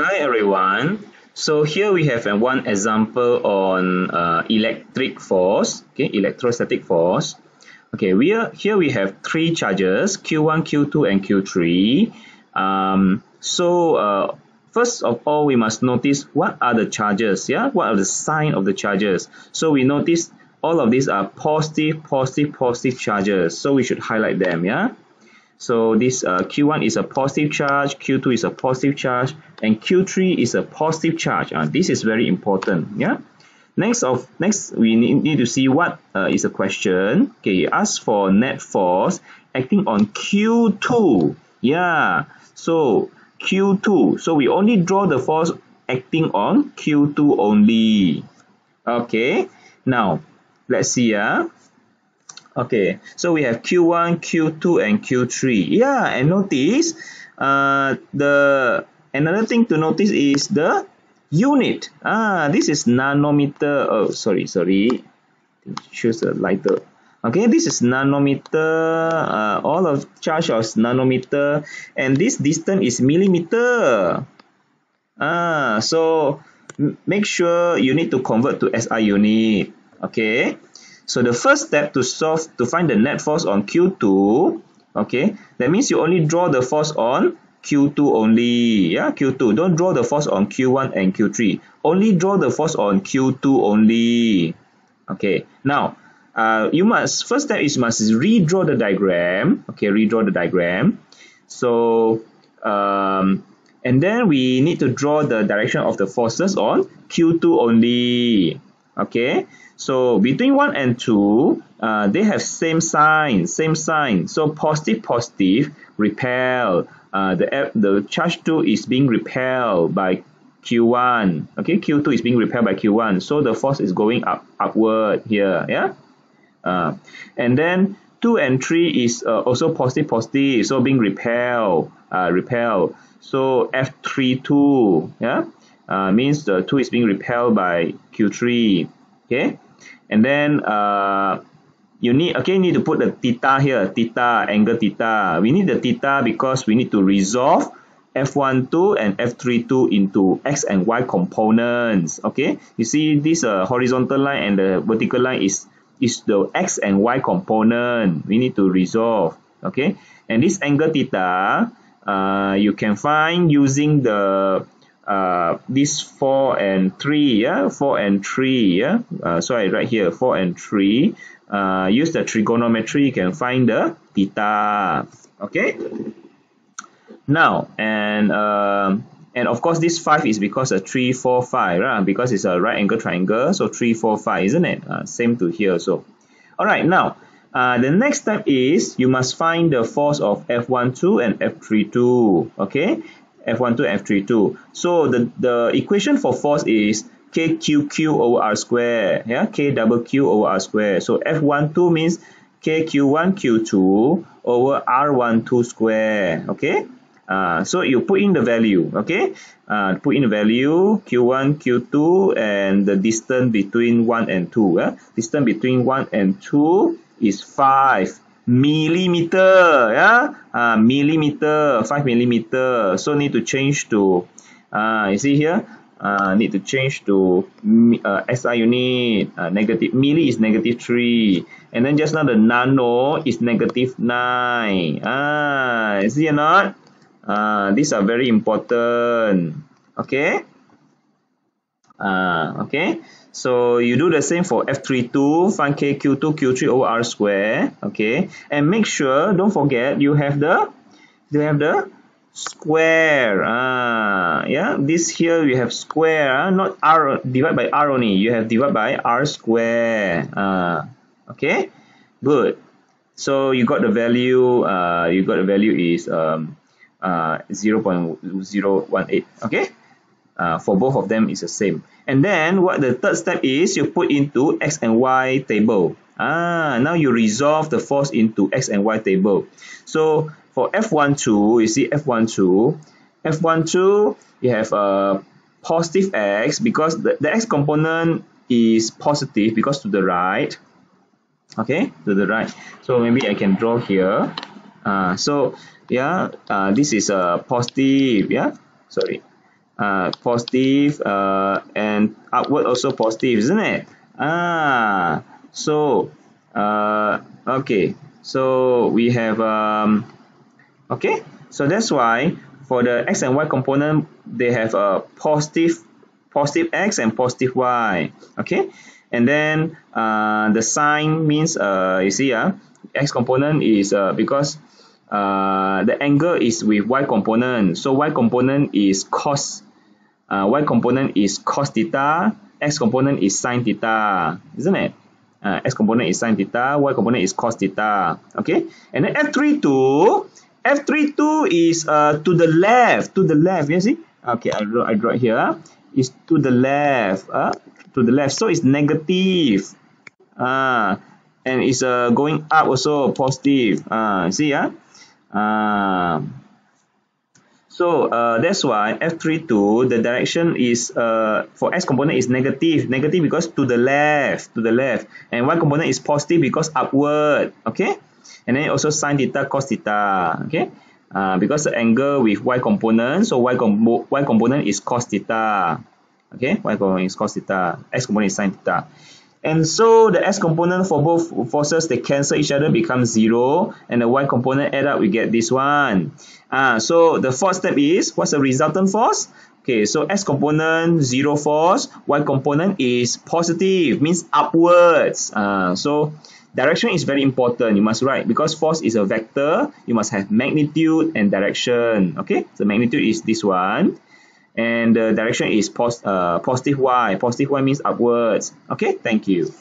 Hi everyone. So here we have uh, one example on uh, electric force, okay, electrostatic force. Okay, we are, here we have three charges, Q1, Q2 and Q3. Um, so uh, first of all, we must notice what are the charges, yeah? What are the sign of the charges? So we notice all of these are positive, positive, positive charges. So we should highlight them, yeah? So this uh, Q1 is a positive charge, Q2 is a positive charge, and Q3 is a positive charge. Uh, this is very important. Yeah. Next of next we need, need to see what uh, is a question. Okay, ask for net force acting on Q2. Yeah. So Q2. So we only draw the force acting on Q2 only. Okay. Now let's see. Yeah. Okay, so we have Q1, Q2, and Q3. Yeah, and notice uh, the another thing to notice is the unit. Ah, this is nanometer. Oh, sorry, sorry. Choose a lighter. Okay, this is nanometer. Uh, all of charge of nanometer, and this distance is millimeter. Ah, so make sure you need to convert to SI unit. Okay. So the first step to solve to find the net force on Q2, okay, that means you only draw the force on Q2 only, yeah, Q2. Don't draw the force on Q1 and Q3. Only draw the force on Q2 only. Okay, now, uh, you must, first step is must redraw the diagram, okay, redraw the diagram. So, um, and then we need to draw the direction of the forces on Q2 only, okay. So between 1 and 2, uh, they have same sign, same sign. So positive, positive, repel. Uh, the, the charge 2 is being repelled by Q1. Okay, Q2 is being repelled by Q1. So the force is going up upward here. Yeah. Uh, and then 2 and 3 is uh, also positive, positive. So being repelled, uh, repelled. So F32, yeah, uh, means the 2 is being repelled by Q3. Okay? And then uh, you need again need to put the theta here theta angle theta. We need the theta because we need to resolve f12 and f32 into x and y components okay? You see this uh, horizontal line and the vertical line is is the x and y component. We need to resolve okay? And this angle theta uh, you can find using the uh, this 4 and 3 yeah 4 and 3 yeah. Uh, so I write here 4 and 3 uh, use the trigonometry. You can find the theta okay. Now and um, and of course this 5 is because of 3 4 5 right? Because it's a right angle triangle so 3 4 5 isn't it? Uh, same to here so all right now uh, the next step is you must find the force of F12 and F32 okay F12 F32 so the the equation for force is KQQ over R square yeah? K double Q over R square. So F12 means KQ1 Q2 over R12 square okay? Uh, so you put in the value okay? Uh, put in the value Q1 Q2 and the distance between 1 and 2 eh? distance between 1 and 2 is 5 millimeter yeah? Uh, millimeter 5 millimeter. So need to change to uh, you see here? Uh, need to change to uh, SI unit. Uh, negative milli is negative 3 and then just now the nano is negative 9 ah you see or not? Uh, these are very important. Okay? Uh, okay so you do the same for F32, find KQ2, Q3 over R square, okay? And make sure, don't forget, you have the, you have the square, ah, yeah? This here you have square, ah, not R, divide by R only, you have divide by R square, ah, okay? Good. So you got the value, uh, you got the value is um, uh, 0 0.018, okay? Uh, for both of them is the same. And then what the third step is you put into X and Y table. Ah, now you resolve the force into X and Y table. So for F12, you see F12, F12, you have a positive X because the, the X component is positive because to the right. Okay, to the right. So maybe I can draw here. Uh, so yeah, uh, this is a positive, yeah, sorry uh, positive uh, and upward also positive isn't it? Ah so uh, okay. So we have um, okay. So that's why for the x and y component they have a positive positive x and positive y okay? And then uh, the sign means uh, you see uh, x component is uh, because uh, the angle is with y component. So y component is cos uh, y component is cos theta x component is sin theta isn't it? Uh, x component is sin theta y component is cos theta okay? And then f32 f32 is uh, to the left to the left you see? Okay I draw I draw here is to the left uh, to the left so it's negative uh, and it's uh, going up also positive uh, see uh, uh, so uh, that's why F32 the direction is uh, for S component is negative. Negative because to the left to the left. And Y component is positive because upward. Okay? And then also sin theta cos theta. Okay? Uh, because the angle with y component. So y, com y component is cos theta. Okay? Y component is cos theta. X component is sin theta and so the s component for both forces they cancel each other become zero and the y component add up we get this one. Uh, so the fourth step is what's the resultant force? Okay so s component zero force y component is positive means upwards. Uh, so direction is very important you must write because force is a vector you must have magnitude and direction okay? The magnitude is this one and the direction is pos uh, positive y. Positive y means upwards. Okay? Thank you